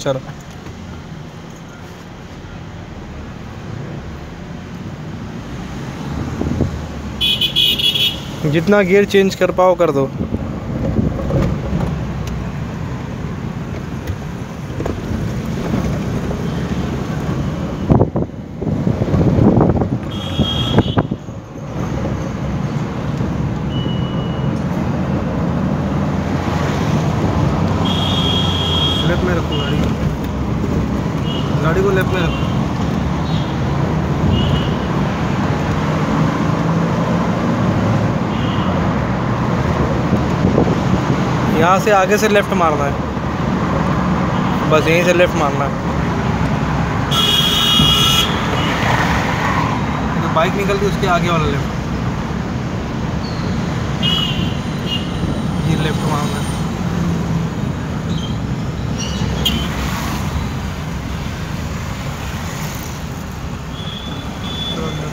चलो। जितना gear change कर पाओ कर दो लेफ़्ट में रखो गाड़ी को गाड़ी को लेफ़्ट में रखो। यहाँ से आगे से लेफ़्ट मारना है। बस यहीं से लेफ़्ट मारना है। तो बाइक निकल गई उसके आगे वाला लेफ़्ट। ये लेफ़्ट मारना है चलो अंदर।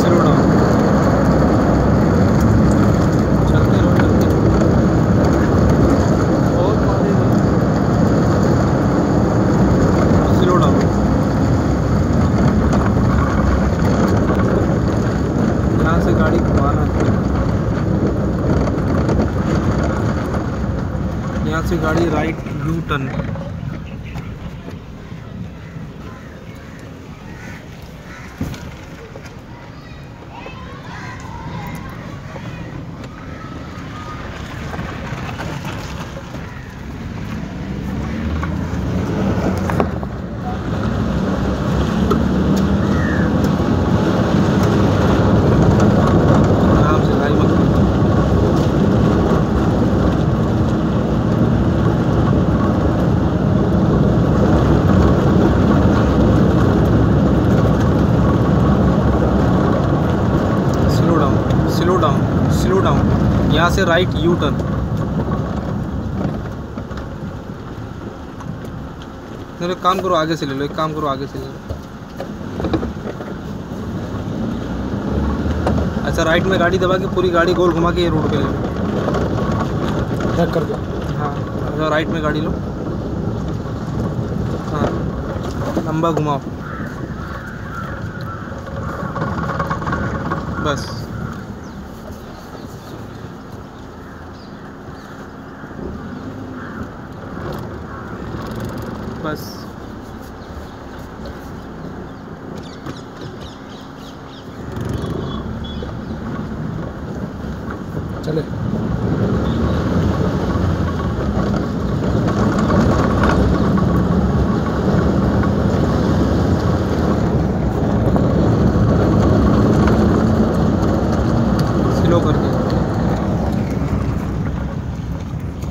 स्लो डाउन चलते रहो चलते रहो और मारे स्लो डाउन यहाँ से गाड़ी घुमाना है यहाँ से गाड़ी राइट यू टर्न आराम से गाड़ी मत रोको। Slow down slow down slow down यहाँ से राइट यू टर्न नहीं एक काम करो आगे से ले लो एक काम करो आगे से ले लो। अच्छा राइट में गाड़ी दबा के पूरी गाड़ी गोल घुमा के ये रोड पे ले लो। ट्रैक कर दो। हाँ ऐसा राइट में गाड़ी लो। हाँ लंबा घुमाओ। बस। बस। चले। स्लो करके।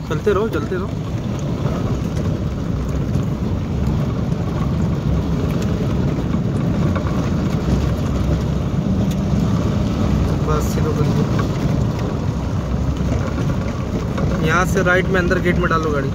चलते रहो चलते रहो बस स्लो करके यहाँ से राइट में अंदर गेट में डालो गाड़ी।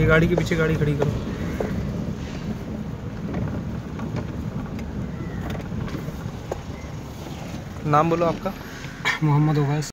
ये गाड़ी के पीछे गाड़ी खड़ी करो। नाम बोलो आपका। मोहम्मद ओवैस।